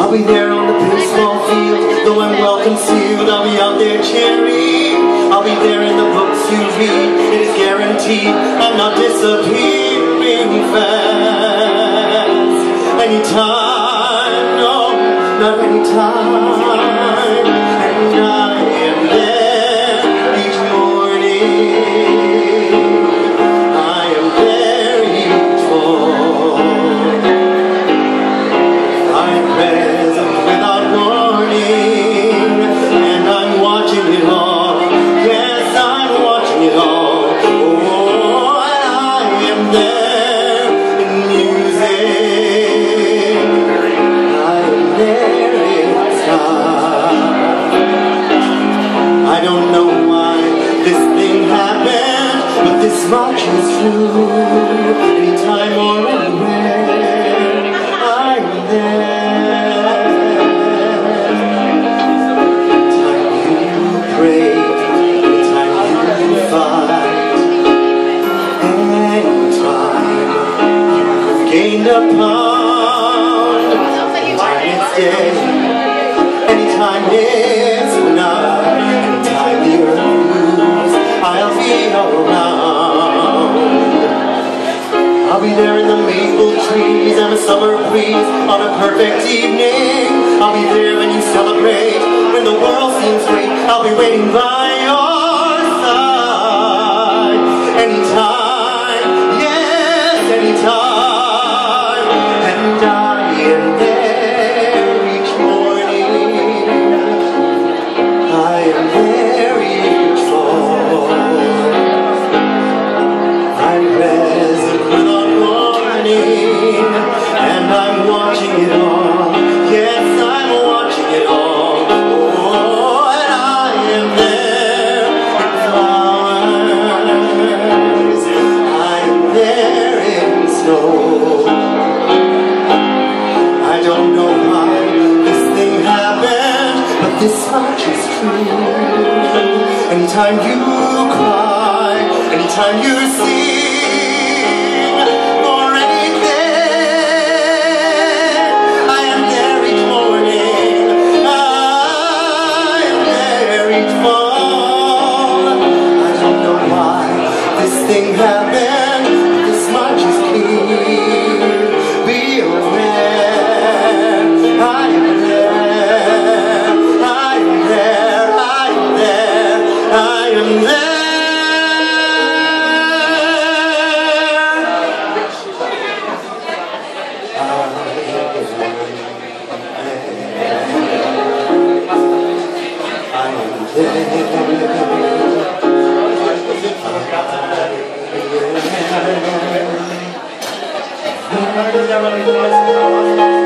I'll be there on the baseball field, though I'm well concealed, I'll be out there cheering. I'll be there in the books you read, it is guaranteed I'm not disappearing. Anytime, no, not anytime. And I don't know why this thing happened, but this much is true. Anytime or anywhere, I'm there. Anytime you pray, anytime you fight, a pound, it's. Anytime it's night, anytime the earth moves, I'll be around. I'll be there in the maple trees and a summer breeze on a perfect evening. I'll be there when you celebrate, when the world seems great. I'll be waiting by this much is true. Anytime you cry, anytime you sing, or anything, I am there each morning. I am there each fall. I don't know why this thing happened, am there.